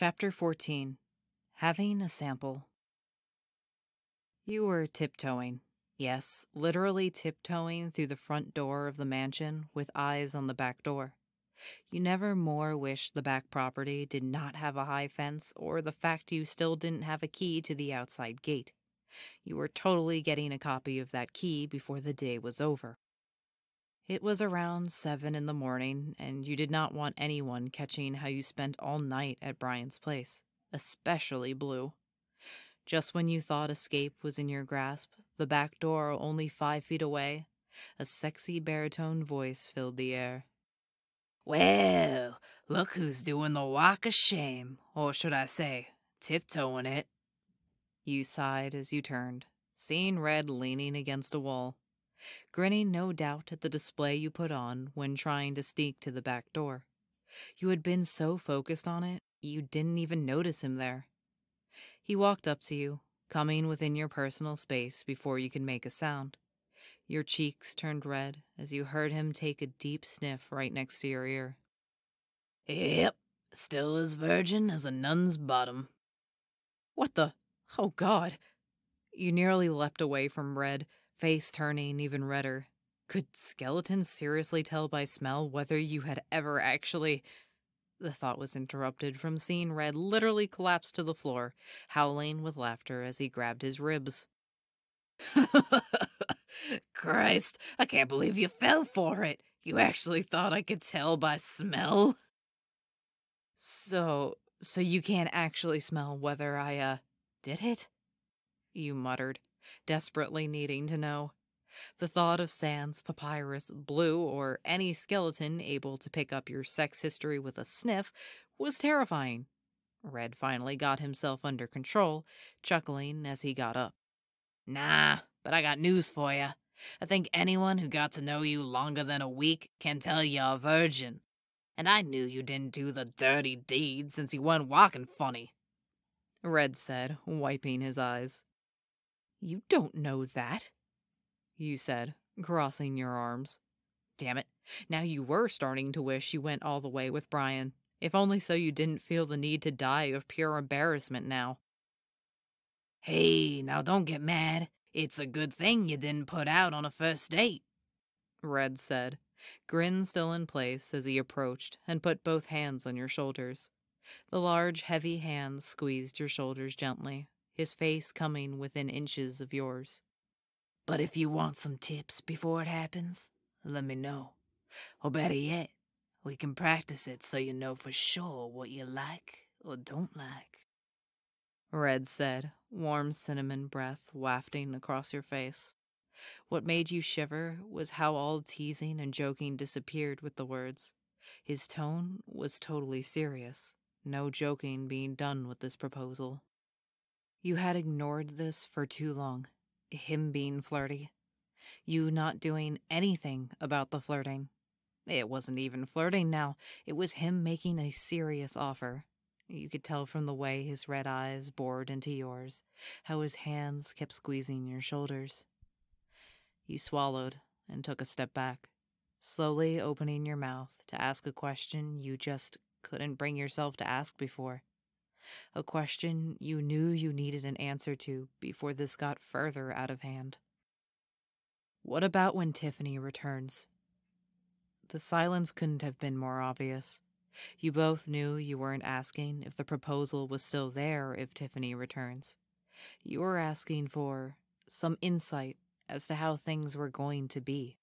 Chapter 14 Having a Sample. You were tiptoeing. Yes, literally tiptoeing through the front door of the mansion with eyes on the back door. You never more wished the back property did not have a high fence or the fact you still didn't have a key to the outside gate. You were totally getting a copy of that key before the day was over. It was around seven in the morning, and you did not want anyone catching how you spent all night at Brian's place, especially Blue. Just when you thought escape was in your grasp, the back door only five feet away, a sexy baritone voice filled the air. Well, look who's doing the walk of shame, or should I say, tiptoeing it. You sighed as you turned, seeing Red leaning against a wall grinning no doubt at the display you put on when trying to sneak to the back door. You had been so focused on it, you didn't even notice him there. He walked up to you, coming within your personal space before you could make a sound. Your cheeks turned red as you heard him take a deep sniff right next to your ear. Yep, still as virgin as a nun's bottom. What the? Oh, God. You nearly leapt away from Red, face turning even redder. Could skeletons seriously tell by smell whether you had ever actually. The thought was interrupted from seeing Red literally collapse to the floor, howling with laughter as he grabbed his ribs. Christ, I can't believe you fell for it. You actually thought I could tell by smell? So, so you can't actually smell whether I, uh, did it? You muttered, desperately needing to know. The thought of Sans, Papyrus, Blue, or any skeleton able to pick up your sex history with a sniff was terrifying. Red finally got himself under control, chuckling as he got up. Nah, but I got news for you. I think anyone who got to know you longer than a week can tell you're a virgin. And I knew you didn't do the dirty deed since you weren't walking funny. Red said, wiping his eyes. You don't know that, you said, crossing your arms. Damn it, now you were starting to wish you went all the way with Brian, if only so you didn't feel the need to die of pure embarrassment now. Hey, now don't get mad. It's a good thing you didn't put out on a first date, Red said, grin still in place as he approached and put both hands on your shoulders. The large, heavy hands squeezed your shoulders gently, his face coming within inches of yours. But if you want some tips before it happens, let me know. Or better yet, we can practice it so you know for sure what you like or don't like. Red said, warm cinnamon breath wafting across your face. What made you shiver was how all teasing and joking disappeared with the words. His tone was totally serious, no joking being done with this proposal. You had ignored this for too long. Him being flirty. You not doing anything about the flirting. It wasn't even flirting now, it was him making a serious offer. You could tell from the way his red eyes bored into yours, how his hands kept squeezing your shoulders. You swallowed and took a step back, slowly opening your mouth to ask a question you just couldn't bring yourself to ask before a question you knew you needed an answer to before this got further out of hand. What about when Tiffany returns? The silence couldn't have been more obvious. You both knew you weren't asking if the proposal was still there if Tiffany returns. You were asking for some insight as to how things were going to be.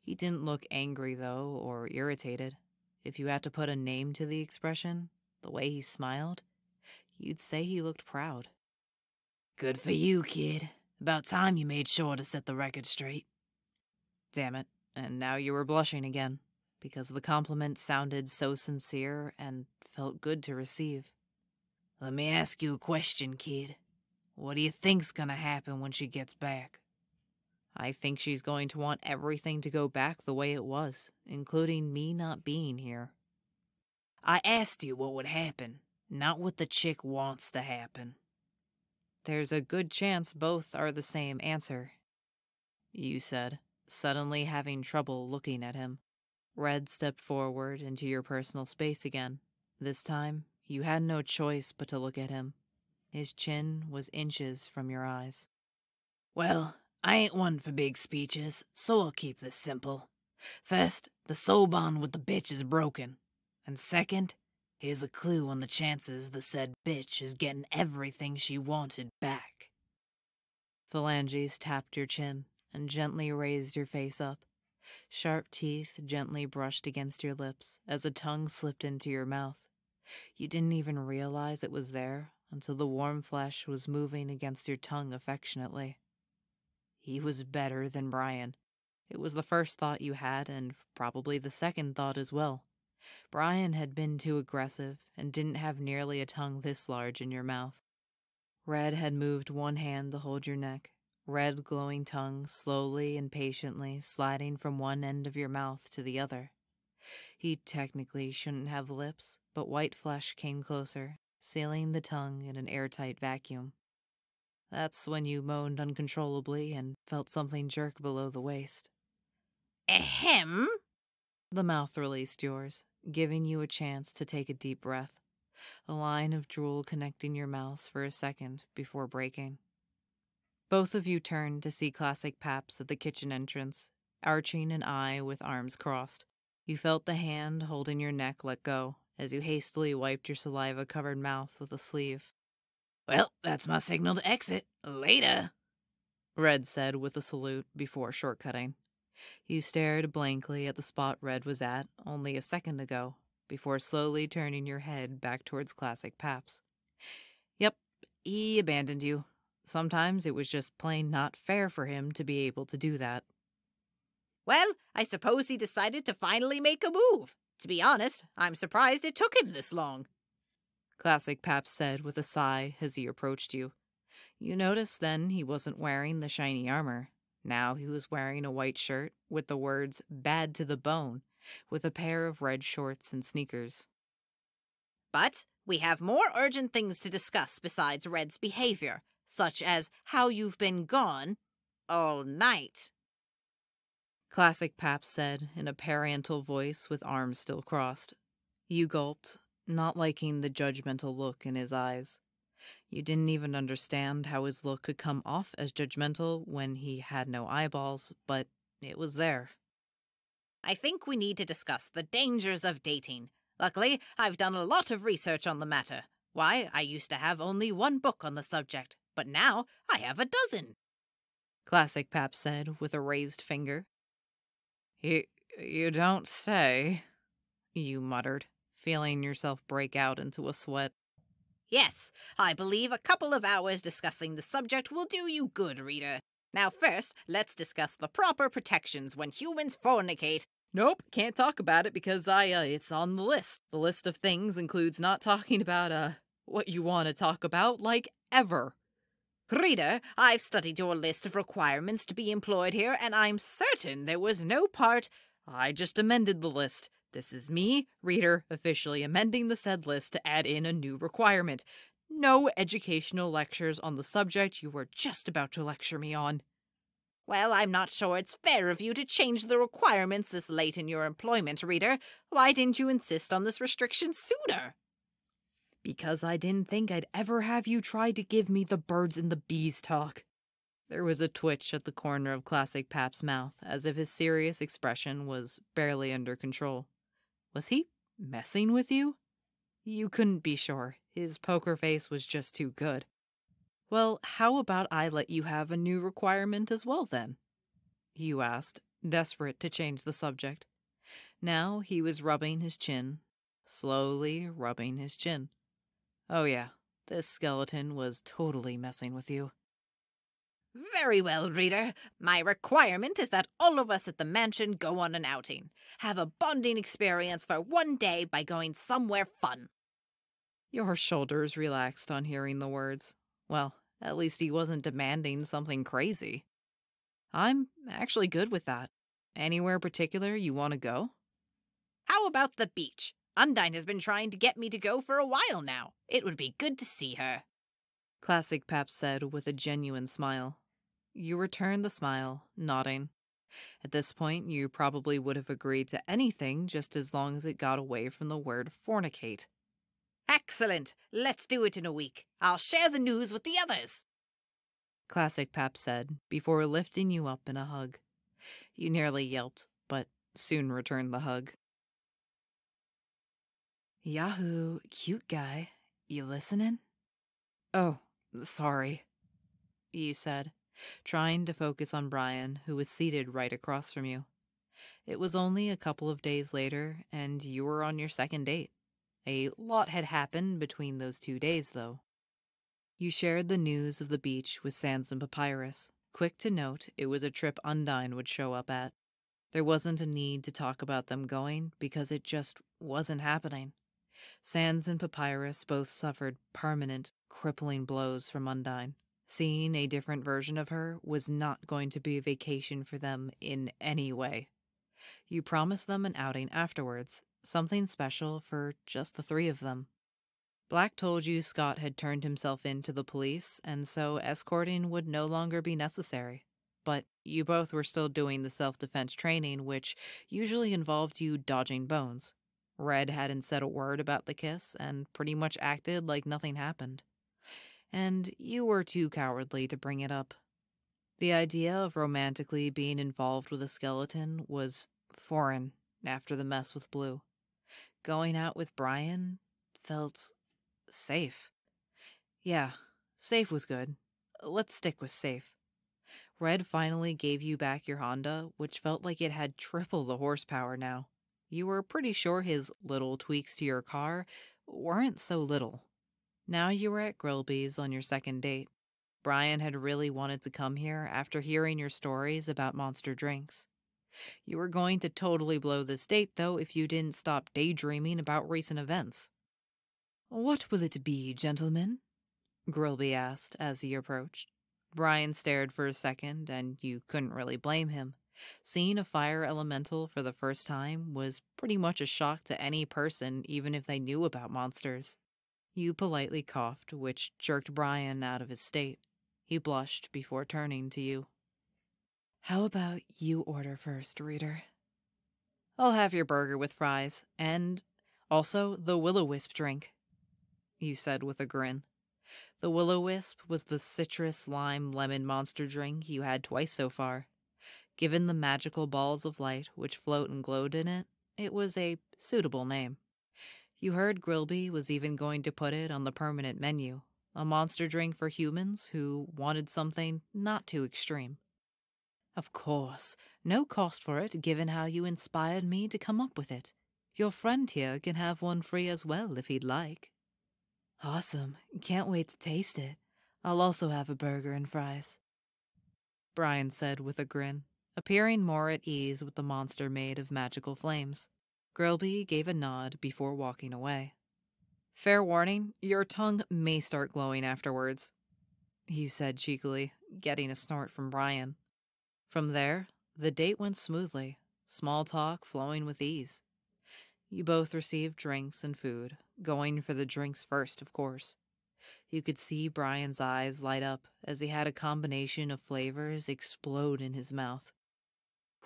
He didn't look angry, though, or irritated. If you had to put a name to the expression, the way he smiled, you'd say he looked proud. Good for you, kid. About time you made sure to set the record straight. Damn it, and now you were blushing again, because the compliment sounded so sincere and felt good to receive. Let me ask you a question, kid. What do you think's gonna happen when she gets back? I think she's going to want everything to go back the way it was, including me not being here. I asked you what would happen, not what the chick wants to happen. There's a good chance both are the same answer, you said, suddenly having trouble looking at him. Red stepped forward into your personal space again. This time, You had no choice but to look at him. His chin was inches from your eyes. Well, I ain't one for big speeches, so I'll keep this simple. First, the soul bond with the bitch is broken. And second, here's a clue on the chances the said bitch is getting everything she wanted back. Phalanges tapped your chin and gently raised your face up. Sharp teeth gently brushed against your lips as a tongue slipped into your mouth. You didn't even realize it was there until the warm flesh was moving against your tongue affectionately. He was better than Brian. It was the first thought you had, and probably the second thought as well. Brian had been too aggressive and didn't have nearly a tongue this large in your mouth. Red had moved one hand to hold your neck, red glowing tongue slowly and patiently sliding from one end of your mouth to the other. He technically shouldn't have lips, but white flesh came closer, sealing the tongue in an airtight vacuum. That's when you moaned uncontrollably and felt something jerk below the waist. Eh, Ahem! The mouth released yours, giving you a chance to take a deep breath, a line of drool connecting your mouths for a second before breaking. Both of you turned to see Classic Paps at the kitchen entrance, arching an eye with arms crossed. You felt the hand holding your neck let go as you hastily wiped your saliva covered mouth with a sleeve. Well, that's my signal to exit. Later, Red said with a salute before shortcutting. You stared blankly at the spot Red was at only a second ago, before slowly turning your head back towards Classic Paps. Yep, he abandoned you. Sometimes it was just plain not fair for him to be able to do that. Well, I suppose he decided to finally make a move. To be honest, I'm surprised it took him this long. Classic Paps said with a sigh as he approached you. You noticed then he wasn't wearing the shiny armor. Now he was wearing a white shirt with the words bad to the bone, with a pair of red shorts and sneakers. But we have more urgent things to discuss besides Red's behavior, such as how you've been gone all night. Classic Paps said in a parental voice with arms still crossed. You gulped, not liking the judgmental look in his eyes. You didn't even understand how his look could come off as judgmental when he had no eyeballs, but it was there. I think we need to discuss the dangers of dating. Luckily, I've done a lot of research on the matter. Why, I used to have only one book on the subject, but now I have a dozen. Classic Pap said with a raised finger. You, you don't say, you muttered, feeling yourself break out into a sweat. Yes, I believe a couple of hours discussing the subject will do you good, reader. Now, first, let's discuss the proper protections when humans fornicate. Nope, can't talk about it because I, uh, it's on the list. The list of things includes not talking about, uh, what you want to talk about, like, ever. Reader, I've studied your list of requirements to be employed here, and I'm certain there was no part. I just amended the list. This is me, reader, officially amending the said list to add in a new requirement. No educational lectures on the subject you were just about to lecture me on. Well, I'm not sure it's fair of you to change the requirements this late in your employment, reader. Why didn't you insist on this restriction sooner? Because I didn't think I'd ever have you try to give me the birds and the bees talk. There was a twitch at the corner of Classic Pap's mouth, as if his serious expression was barely under control. Was he messing with you? You couldn't be sure. His poker face was just too good. Well, how about I let you have a new requirement as well, then? You asked, desperate to change the subject. Now he was rubbing his chin, slowly rubbing his chin. Oh, yeah, this skeleton was totally messing with you. Very well, reader. My requirement is that all of us at the mansion go on an outing. Have a bonding experience for one day by going somewhere fun. Your shoulders relaxed on hearing the words. Well, at least he wasn't demanding something crazy. I'm actually good with that. Anywhere particular you want to go? How about the beach? Undyne has been trying to get me to go for a while now. It would be good to see her. Classic Pap said with a genuine smile. You returned the smile, nodding. At this point, you probably would have agreed to anything just as long as it got away from the word fornicate. Excellent. Let's do it in a week. I'll share the news with the others. Classic Pap said before lifting you up in a hug. You nearly yelped, but soon returned the hug. Yahoo, cute guy. You listening? Oh, sorry, you said, trying to focus on Brian, who was seated right across from you. It was only a couple of days later, and you were on your second date. A lot had happened between those two days, though. You shared the news of the beach with Sans and Papyrus, quick to note it was a trip Undyne would show up at. There wasn't a need to talk about them going because it just wasn't happening. Sans and Papyrus both suffered permanent, crippling blows from Undyne. Seeing a different version of her was not going to be a vacation for them in any way. You promised them an outing afterwards, something special for just the three of them. Black told you Scott had turned himself in to the police, and so escorting would no longer be necessary. But you both were still doing the self defense training, which usually involved you dodging bones. Red hadn't said a word about the kiss and pretty much acted like nothing happened and you were too cowardly to bring it up. The idea of romantically being involved with a skeleton was foreign after the mess with Blue. Going out with Brian felt safe. Yeah, safe was good. Let's stick with safe. Red finally gave you back your Honda, which felt like it had triple the horsepower now. You were pretty sure his little tweaks to your car weren't so little. Now you were at Grillby's on your second date. Brian had really wanted to come here after hearing your stories about monster drinks. You were going to totally blow this date, though, if you didn't stop daydreaming about recent events. What will it be, gentlemen? Grillby asked as he approached. Brian stared for a second, and you couldn't really blame him. Seeing a fire elemental for the first time was pretty much a shock to any person, even if they knew about monsters. You politely coughed, which jerked Brian out of his state. He blushed before turning to you. How about you order first, reader? I'll have your burger with fries, and also the Will-O-Wisp drink, you said with a grin. The Will-O-Wisp was the citrus lime lemon monster drink you had twice so far. Given the magical balls of light which float and glowed in it, it was a suitable name. You heard Grillby was even going to put it on the permanent menu, a monster drink for humans who wanted something not too extreme. Of course, no cost for it given how you inspired me to come up with it. Your friend here can have one free as well if he'd like. Awesome. Can't wait to taste it. I'll also have a burger and fries. Brian said with a grin, appearing more at ease with the monster made of magical flames. Grillby gave a nod before walking away. Fair warning, your tongue may start glowing afterwards, you said cheekily, getting a snort from Brian. From there, the date went smoothly, small talk flowing with ease. You both received drinks and food, going for the drinks first, of course. You could see Brian's eyes light up as he had a combination of flavors explode in his mouth.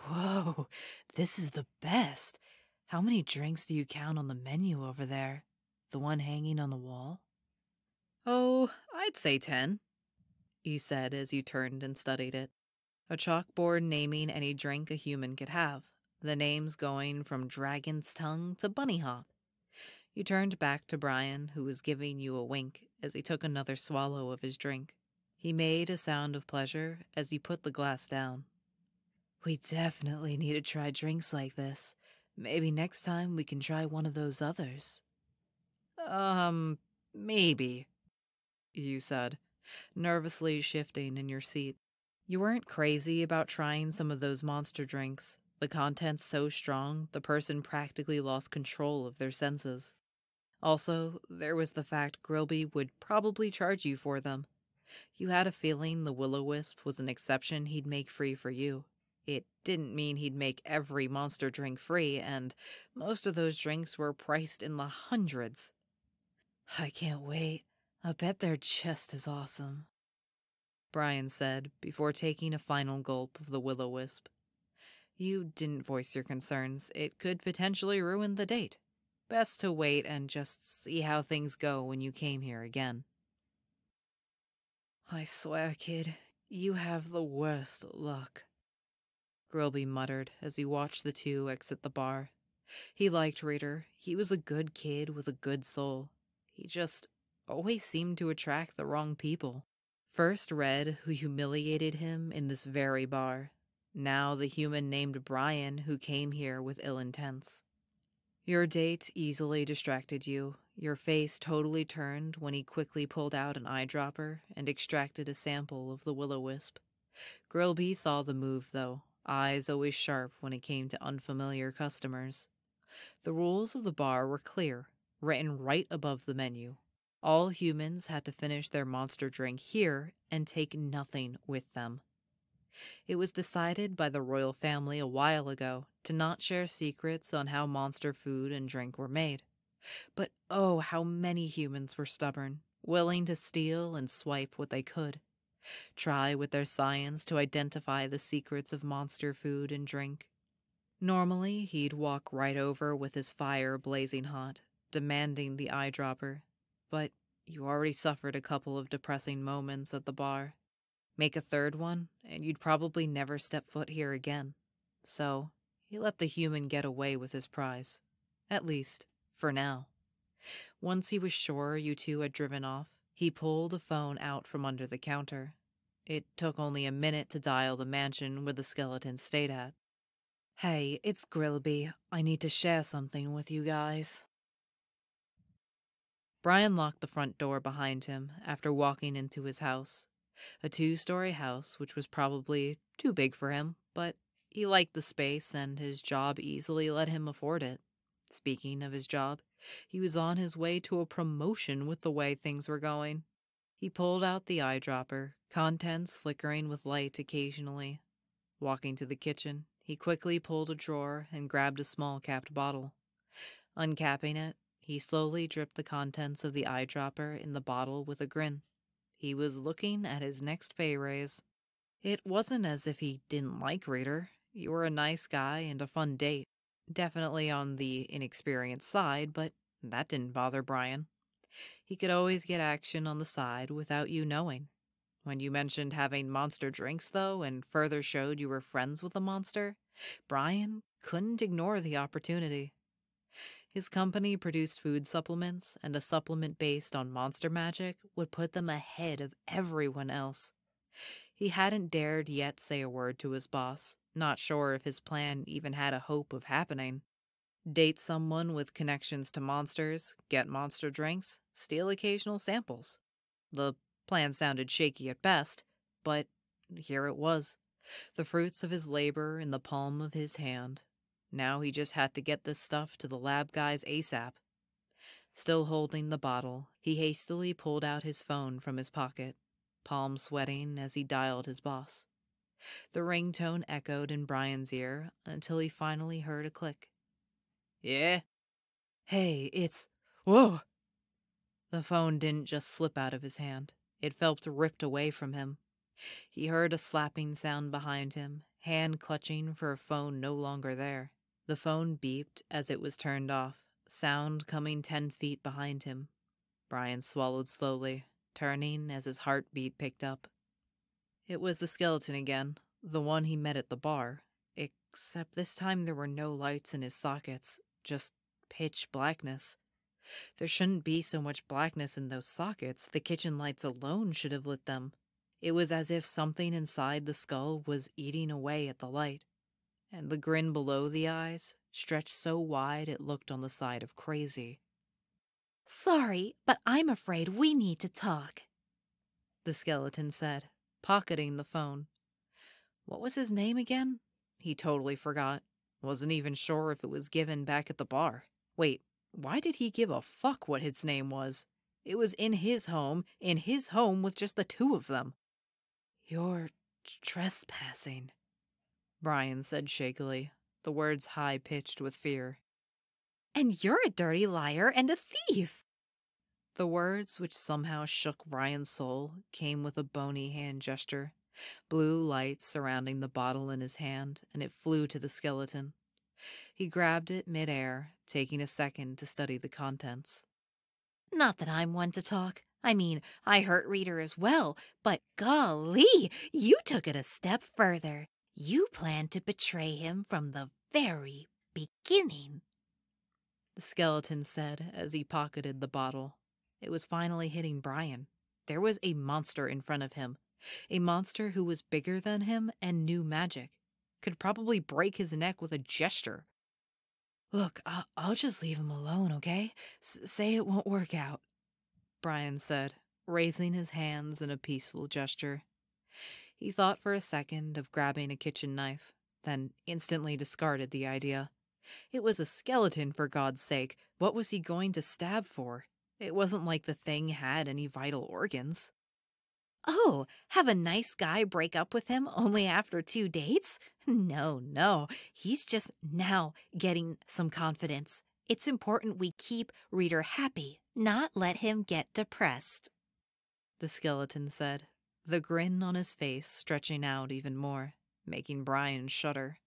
Whoa, this is the best. How many drinks do you count on the menu over there? The one hanging on the wall? Oh, I'd say ten, you said as you turned and studied it. A chalkboard naming any drink a human could have, the names going from Dragon's Tongue to Bunny Hop. You turned back to Brian, who was giving you a wink as he took another swallow of his drink. He made a sound of pleasure as he put the glass down. We definitely need to try drinks like this. Maybe next time we can try one of those others. Um, maybe, you said, nervously shifting in your seat. You weren't crazy about trying some of those monster drinks, the contents so strong the person practically lost control of their senses. Also, there was the fact Grillby would probably charge you for them. You had a feeling the Will-O-Wisp was an exception he'd make free for you. It didn't mean he'd make every monster drink free, and most of those drinks were priced in the hundreds. I can't wait. I bet they're just as awesome. Brian said before taking a final gulp of the Will-O-Wisp. You didn't voice your concerns. It could potentially ruin the date. Best to wait and just see how things go when you came here again. I swear, kid, you have the worst luck. Grillby muttered as he watched the two exit the bar. He liked Reader. He was a good kid with a good soul. He just always seemed to attract the wrong people. First Red, who humiliated him in this very bar. Now the human named Brian, who came here with ill intents. Your date easily distracted you, your face totally turned when he quickly pulled out an eyedropper and extracted a sample of the will o wisp. Grillby saw the move, though, eyes always sharp when it came to unfamiliar customers. The rules of the bar were clear, written right above the menu. All humans had to finish their monster drink here and take nothing with them. It was decided by the royal family a while ago to not share secrets on how monster food and drink were made. But oh, how many humans were stubborn, willing to steal and swipe what they could. Try with their science to identify the secrets of monster food and drink. Normally, he'd walk right over with his fire blazing hot, demanding the eyedropper. But you already suffered a couple of depressing moments at the bar. Make a third one, and you'd probably never step foot here again. So, he let the human get away with his prize. At least, for now. Once he was sure you two had driven off, he pulled a phone out from under the counter. It took only a minute to dial the mansion where the skeleton stayed at. Hey, it's Grillby. I need to share something with you guys. Brian locked the front door behind him after walking into his house. A two story house, which was probably too big for him, but he liked the space and his job easily let him afford it. Speaking of his job, he was on his way to a promotion with the way things were going. He pulled out the eyedropper, contents flickering with light occasionally. Walking to the kitchen, he quickly pulled a drawer and grabbed a small capped bottle. Uncapping it, he slowly dripped the contents of the eyedropper in the bottle with a grin. He was looking at his next pay raise. It wasn't as if he didn't like Reader. You were a nice guy and a fun date. Definitely on the inexperienced side, but that didn't bother Brian. He could always get action on the side without you knowing. When you mentioned having monster drinks, though, and further showed you were friends with a monster, Brian couldn't ignore the opportunity. His company produced food supplements, and a supplement based on monster magic would put them ahead of everyone else. He hadn't dared yet say a word to his boss, not sure if his plan even had a hope of happening. Date someone with connections to monsters, get monster drinks, steal occasional samples. The plan sounded shaky at best, but here it was. The fruits of his labor in the palm of his hand. Now he just had to get this stuff to the lab guys ASAP. Still holding the bottle, he hastily pulled out his phone from his pocket, palm sweating as he dialed his boss. The ringtone echoed in Brian's ear until he finally heard a click. Yeah? Hey, it's. Whoa! The phone didn't just slip out of his hand, it felt ripped away from him. He heard a slapping sound behind him, hand clutching for a phone no longer there. The phone beeped as it was turned off, sound coming ten feet behind him. Brian swallowed slowly, turning as his heartbeat picked up. It was the skeleton again, the one he met at the bar, except this time there were no lights in his sockets, just pitch blackness. There shouldn't be so much blackness in those sockets, the kitchen lights alone should have lit them. It was as if something inside the skull was eating away at the light, and the grin below the eyes stretched so wide it looked on the side of crazy. Sorry, but I'm afraid we need to talk, the skeleton said, pocketing the phone. What was his name again? He totally forgot. Wasn't even sure if it was given back at the bar. Wait, why did he give a fuck what his name was? It was in his home, in his home with just the two of them. You're trespassing, Brian said shakily, the words high pitched with fear. And you're a dirty liar and a thief. The words, which somehow shook Brian's soul, came with a bony hand gesture. Blue light surrounding the bottle in his hand, and it flew to the skeleton. He grabbed it midair, taking a second to study the contents. Not that I'm one to talk. I mean, I hurt Reader as well, but golly, you took it a step further. You planned to betray him from the very beginning. The skeleton said as he pocketed the bottle. It was finally hitting Brian. There was a monster in front of him, a monster who was bigger than him and knew magic, could probably break his neck with a gesture. Look, I'll, I'll just leave him alone, okay? S- say it won't work out, Brian said, raising his hands in a peaceful gesture. He thought for a second of grabbing a kitchen knife, then instantly discarded the idea. It was a skeleton, for God's sake. What was he going to stab for? It wasn't like the thing had any vital organs. Oh, have a nice guy break up with him only after two dates? No, no. He's just now getting some confidence. It's important we keep Reader happy, not let him get depressed. The skeleton said, the grin on his face stretching out even more, making Brian shudder.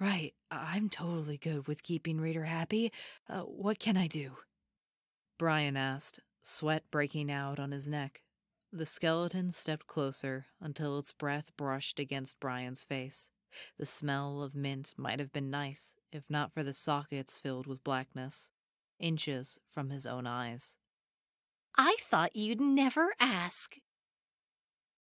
Right, I'm totally good with keeping Reader happy. Uh, what can I do? Brian asked, sweat breaking out on his neck. The skeleton stepped closer until its breath brushed against Brian's face. The smell of mint might have been nice, if not for the sockets filled with blackness, inches from his own eyes. I thought you'd never ask.